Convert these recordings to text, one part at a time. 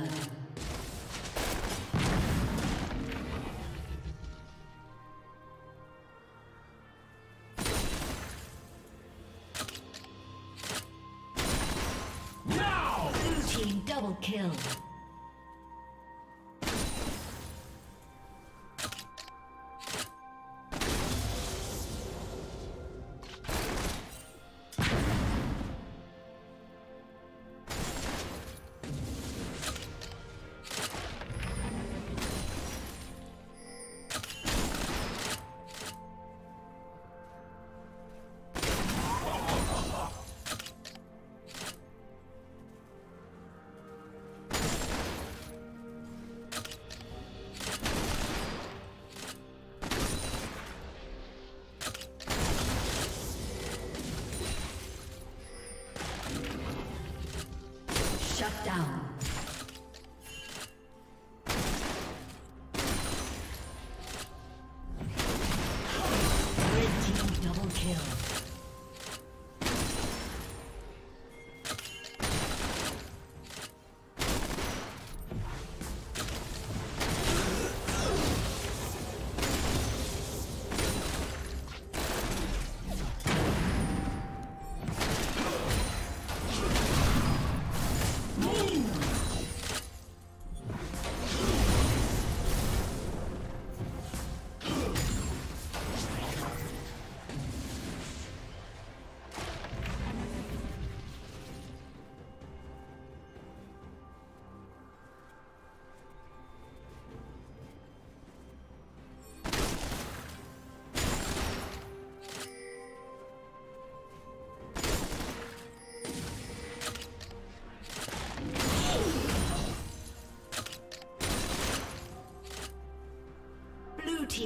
blood. Now! Blue team double kill.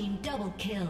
Team double kill.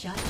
Shut up.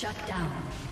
Shut down.